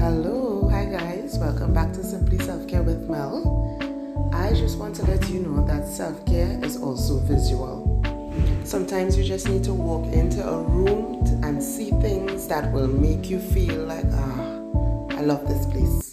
hello. Hi, guys. Welcome back to Simply Self Care with Mel. I just want to let you know that self care is also visual. Sometimes you just need to walk into a room and see things that will make you feel like, ah, I love this place.